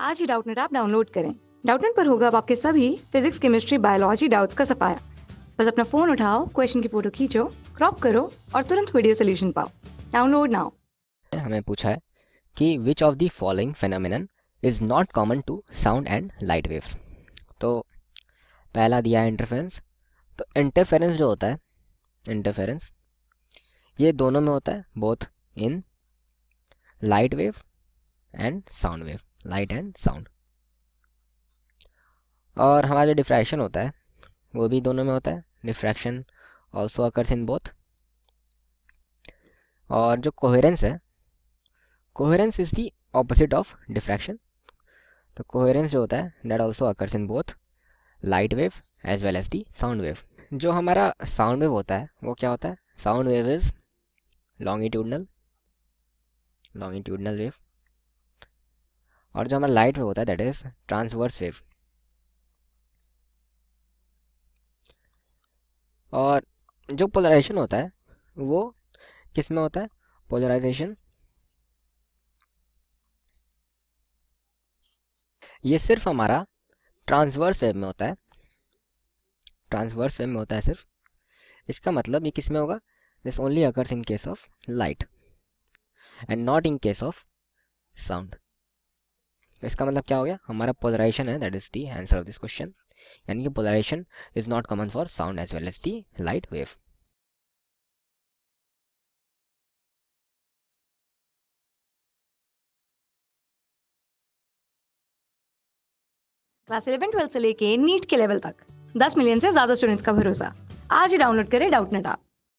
आज ही Doubtnut app download करें। डाउटनेट पर होगा अब आपके सभी फिजिक्स, केमिस्ट्री, बायोलॉजी डाउट्स का सफाया। बस अपना फ़ोन उठाओ, क्वेश्चन की फ़ोटो खींचो, क्रॉप करो और तुरंत वीडियो सोल्यूशन पाओ। Download now. हमें पूछा है कि which of the following phenomenon is not common to sound and light waves तो पहला दिया है इंटरफेरेंस तो इंटरफेरेंस जो होता है इंटरफेरेंस ये दोनों में होता है both in light wave and sound wave light and sound और हमारा जो डिफ्रैक्शन होता है, वो भी दोनों में होता है। Diffraction also occurs in both और जो कोहेरेंस है coherence is the opposite of diffraction तो कोहेरेंस जो होता है that also occurs in both light wave as well as the sound wave जो हमारा साउंड वेव होता है, वो क्या होता है? Sound wave is longitudinal longitudinal wave और जो हमारा लाइट वेव होता है दैट इज़ ट्रांसवर्स वेव और जो पोलराइजेशन होता है, वो किसमें होता है? पोलराइजेशन ये सिर्फ़ हमारा ट्रांसवर्स वेव में होता है. ट्रांसवर्स वेव में होता है सिर्फ़. इसका मतलब ये किसमें होगा? This only occurs in case of light and not in case of sound इसका मतलब क्या हो गया? हमारा पोलराइजेशन है that is the answer of this question यानी कि polarisation is not common for sound as well as the light wave class eleven twelfth से लेके नीट के लेवल तक 10 मिलियन से ज़्यादा स्टूडेंट्स का भरोसा। आज ही डाउनलोड करें डाउट नेट ऐप